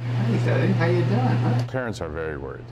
Hey, how you doing? Huh? Parents are very worried.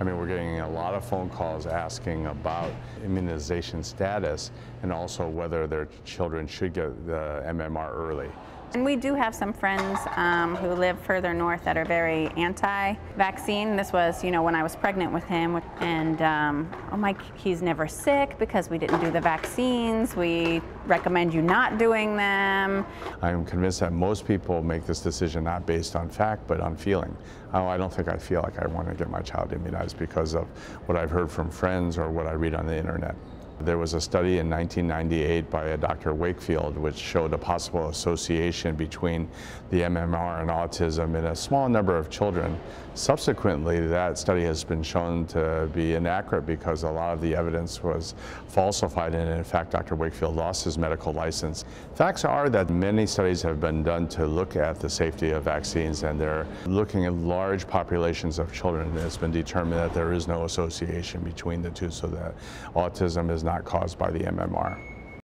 I mean, we're getting a lot of phone calls asking about immunization status and also whether their children should get the MMR early. And we do have some friends um, who live further north that are very anti-vaccine. This was, you know, when I was pregnant with him, and um, oh my, he's never sick because we didn't do the vaccines. We recommend you not doing them. I'm convinced that most people make this decision not based on fact, but on feeling. Oh, I don't think I feel like I want to get my child immunized because of what I've heard from friends or what I read on the internet. There was a study in 1998 by a Dr. Wakefield which showed a possible association between the MMR and autism in a small number of children. Subsequently, that study has been shown to be inaccurate because a lot of the evidence was falsified and in fact Dr. Wakefield lost his medical license. Facts are that many studies have been done to look at the safety of vaccines and they're looking at large populations of children it's been determined that there is no association between the two so that autism is not not caused by the MMR.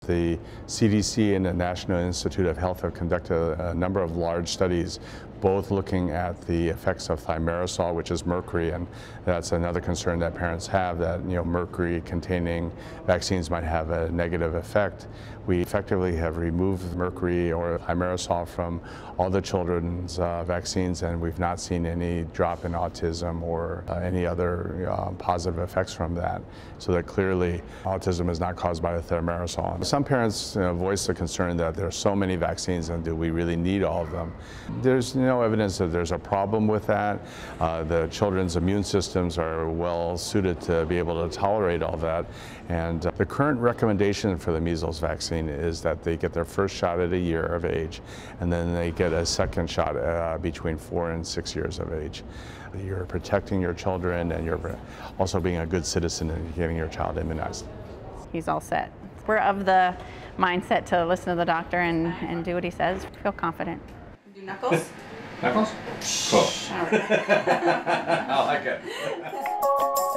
The CDC and the National Institute of Health have conducted a number of large studies both looking at the effects of thimerosal, which is mercury, and that's another concern that parents have that you know mercury containing vaccines might have a negative effect. We effectively have removed mercury or thimerosal from all the children's uh, vaccines, and we've not seen any drop in autism or uh, any other uh, positive effects from that. So that clearly autism is not caused by the thimerosal. Some parents you know, voice the concern that there are so many vaccines, and do we really need all of them? There's no evidence that there's a problem with that. Uh, the children's immune systems are well suited to be able to tolerate all that. And uh, the current recommendation for the measles vaccine is that they get their first shot at a year of age, and then they get a second shot uh, between four and six years of age. You're protecting your children, and you're also being a good citizen and getting your child immunized. He's all set. We're of the mindset to listen to the doctor and, and do what he says. Feel confident. Do knuckles? Knuckles? Cool. I like it.